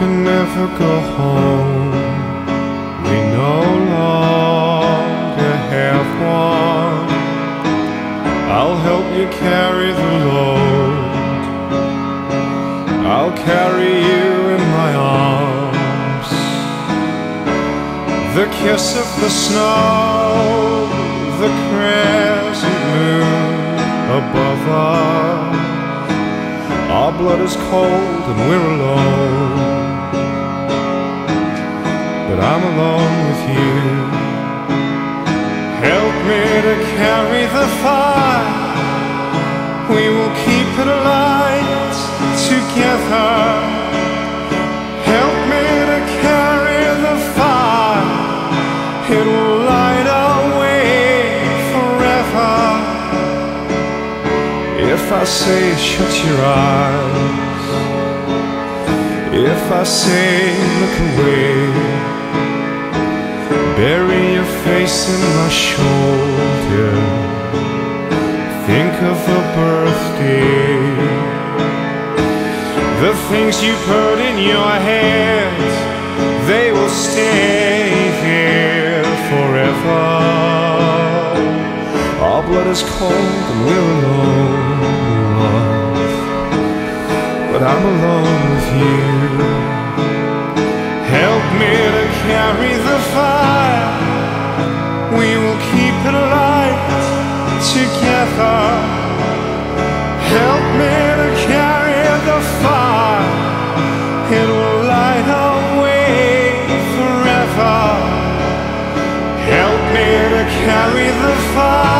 can never go home. We no longer have one. I'll help you carry the load. I'll carry you in my arms. The kiss of the snow, the crescent moon above us. Our blood is cold and we're alone. Help me to carry the fire. We will keep it alight together. Help me to carry the fire. It will light our way forever. If I say shut your eyes, if I say look away, bury your face in my shoulder, think of a birthday, the things you put in your head, they will stay here forever. Our blood is cold and we're alone. But I'm alone with you. Help me to carry the fire. We will keep it alight together. Help me to carry the fire. It will light our way forever. Help me to carry the fire.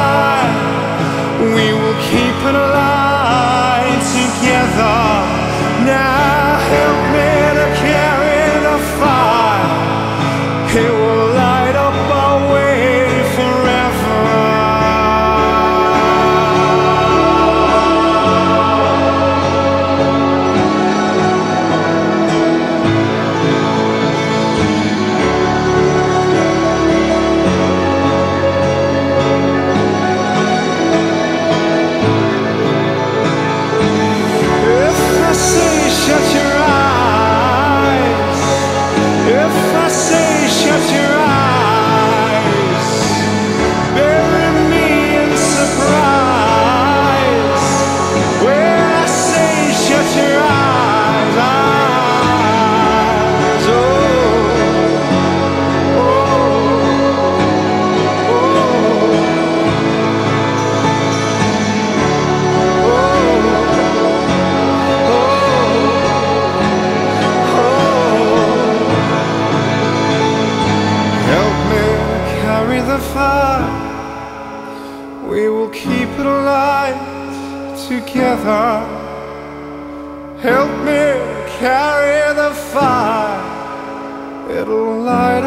We will keep it alive together. Help me carry the fire. It'll light